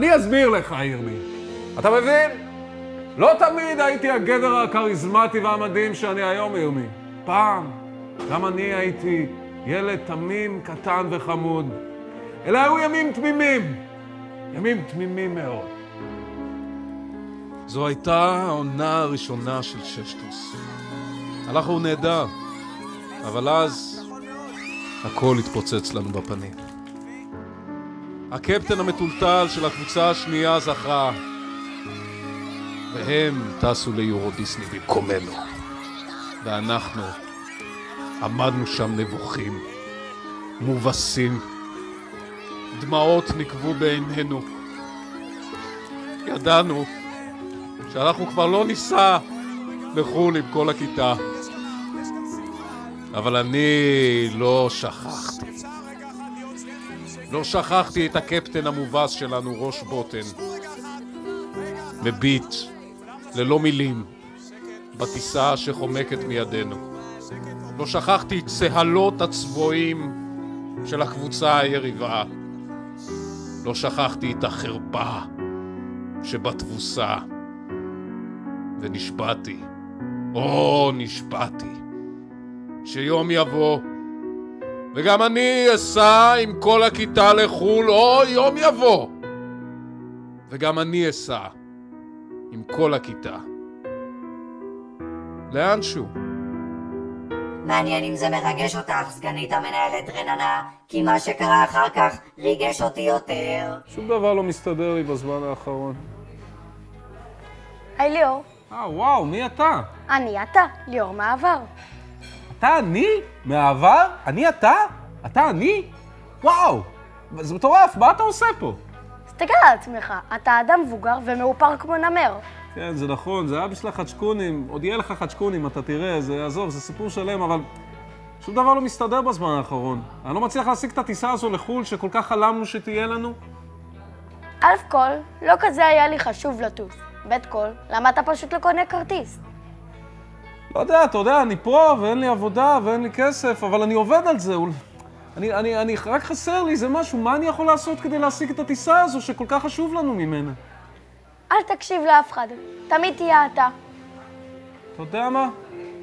אני אסביר לך, ירמי. אתה מבין? לא תמיד הייתי הגבר הכריזמטי והמדהים שאני היום, ירמי. פעם, גם אני הייתי ילד תמים, קטן וחמוד. אלה היו ימים תמימים. ימים תמימים מאוד. זו הייתה העונה הראשונה של ששטוס. אנחנו נהדר, אבל אז הכל התפוצץ לנו בפנים. הקפטן המטולטל של הקבוצה השנייה זכה, והם טסו ליורו דיסני במקומנו. ואנחנו עמדנו שם נבוכים, מובסים, דמעות נקבו בעינינו. ידענו שאנחנו כבר לא ניסע לחו"ל עם כל הכיתה. אבל אני לא שכחתי. לא שכחתי את הקפטן המובס שלנו, ראש בוטן. מביט, ללא מילים, בטיסה שחומקת מידינו. לא שכחתי את צהלות הצבועים של הקבוצה היריבה. לא שכחתי את החרפה שבתבוסה. ונשבעתי, או נשבעתי, שיום יבוא וגם אני אסע עם כל הכיתה לחו"ל, או יום יבוא וגם אני אסע עם כל הכיתה. לאנשהו. מעניין אם זה מרגש אותך, סגנית המנהלת רננה, כי מה שקרה אחר כך ריגש אותי יותר. שום דבר לא מסתדר לי בזמן האחרון. היי ליאור, אה, וואו, מי אתה? אני אתה, ליאור מעבר. אתה אני? מהעבר? אני אתה? אתה אני? וואו, זה מטורף, מה אתה עושה פה? תסתכל על עצמך, אתה אדם מבוגר ומאופר כמו נמר. כן, זה נכון, זה היה בשביל החדשקונים, עוד יהיה לך חדשקונים, אתה תראה, זה, עזוב, זה סיפור שלם, אבל שום דבר לא מסתדר בזמן האחרון. אני לא מצליח להשיג את הטיסה הזו לחו"ל, שכל כך חלמנו שתהיה לנו. א' כל, לא כזה היה לי חשוב לטוס. ב' כל, למה אתה פשוט לא קונה כרטיס? לא יודע, אתה יודע, אני פה, ואין לי עבודה, ואין לי כסף, אבל אני עובד על זה. אני, אני, אני, רק חסר לי איזה משהו, מה אני יכול לעשות כדי להשיג את הטיסה הזו שכל כך חשוב לנו ממנה? אל תקשיב לאף אחד, תמיד תהיה אתה. אתה יודע מה?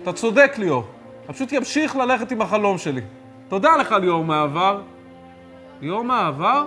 אתה צודק, ליאור. אני פשוט אמשיך ללכת עם החלום שלי. תודה לך, ליאור מהעבר. ליאור מהעבר?